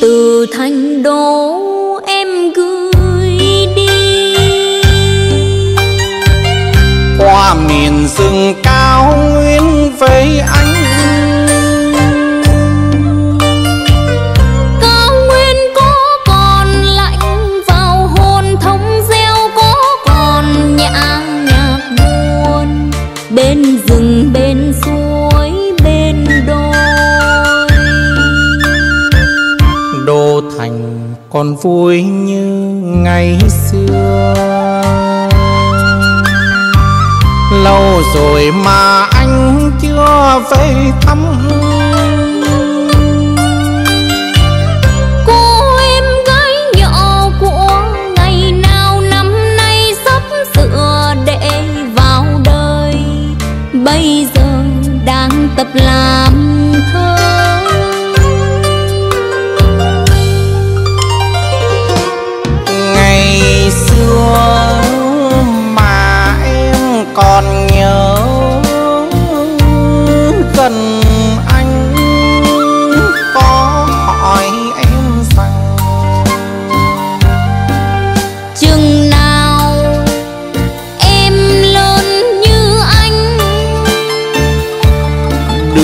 từ thành đô em gửi đi. Qua miền rừng cao nguyên với anh còn vui như ngày xưa. Lâu rồi mà anh chưa về thăm cô em gái nhỏ của ngày nào năm nay sắp sửa để vào đời. Bây giờ đang tập làm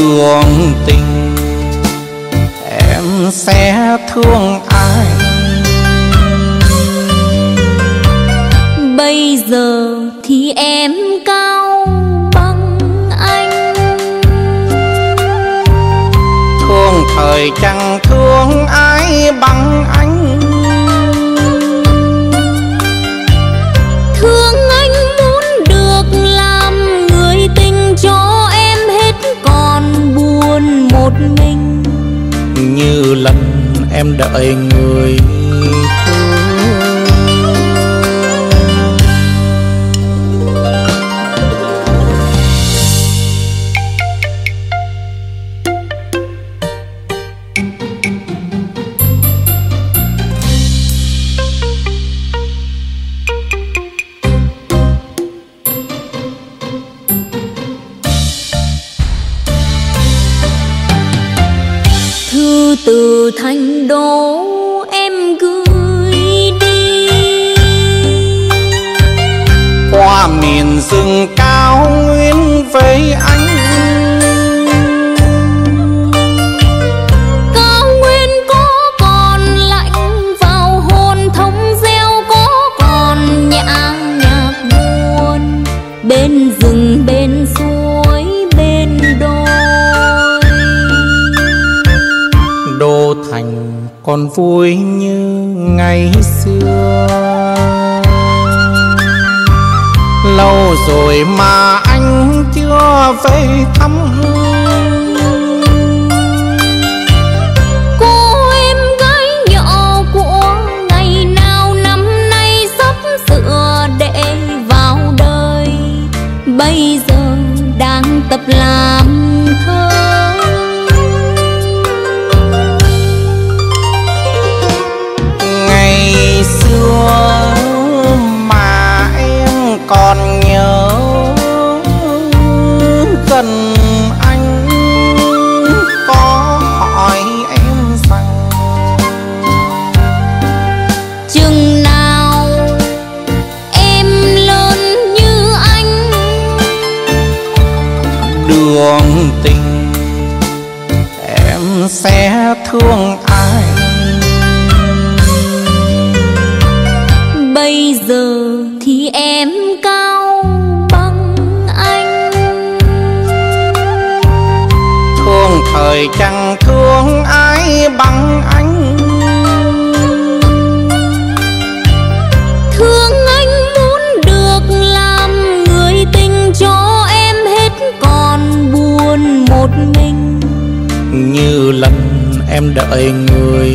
đường tình. Em sẽ thương ai? Bây giờ thì em cao bằng anh. Thương thời chẳng thương ai bằng anh em đợi người em gửi đi. Qua miền rừng cao nguyên với anh. Cao nguyên có còn lạnh vào hồn thống gieo có còn nhã nhạc buồn. Bên rừng bên suối bên đồi. Đô thành còn vui như ngày xưa. Lâu rồi mà anh chưa về thăm cô em gái nhỏ của ngày nào năm nay sắp sửa để vào đời. Bây giờ đang tập làm còn nhớ gần anh có hỏi em rằng chừng nào em lớn như anh? Đường tình em sẽ thương ai? Bây giờ thì em cao bằng anh. Thương thời chẳng thương ai bằng anh. Thương anh muốn được làm người tình cho em hết còn buồn một mình. Như lần em đợi người